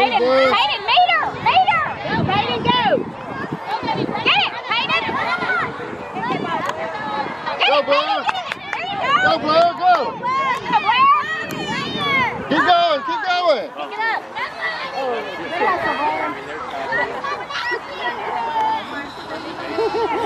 Hayden, Good. Hayden, meet her, meet her. Go, Hayden, go. Get it, Hayden. Get it, Blaire. Hayden, get it. There you go. Go, Blaire, go. Go, Blaire. Keep going, keep going. Pick it up. Oh,